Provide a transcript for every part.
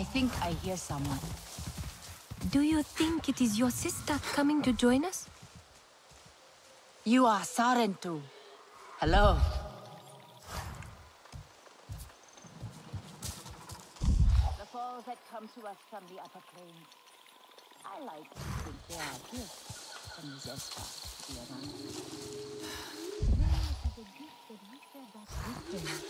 I think I hear someone. Do you think it is your sister coming to join us? You are Sarentu. Hello. The falls that come to us from the upper plains. I like to think they are gifts from Zeswa, to be honest.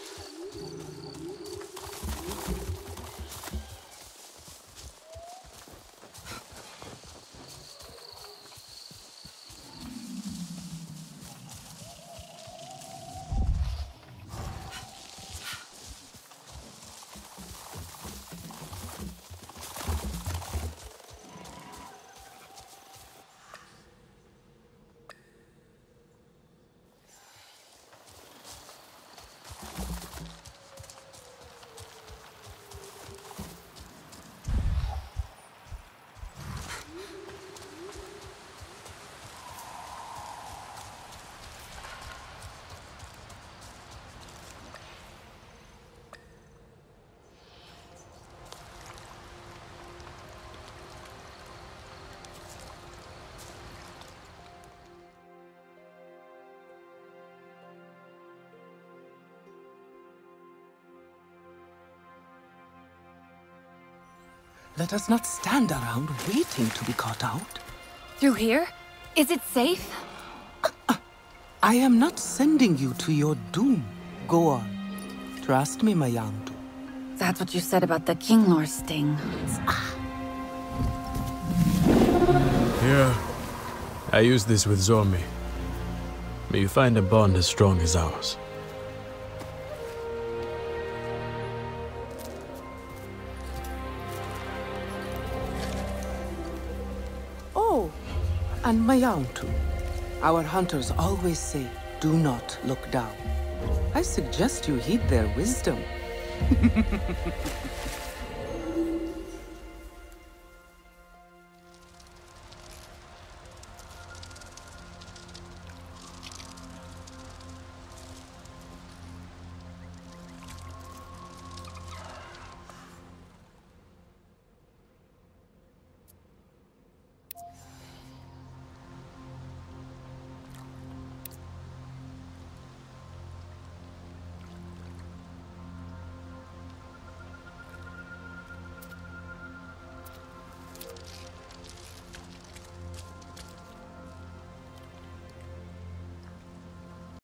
Let us not stand around waiting to be caught out. Through here? Is it safe? I am not sending you to your doom. Go on. Trust me, Mayantu. That's what you said about the Kinglor sting. Here. I use this with Zormi. May you find a bond as strong as ours. And Mayantu. Our hunters always say, do not look down. I suggest you heed their wisdom.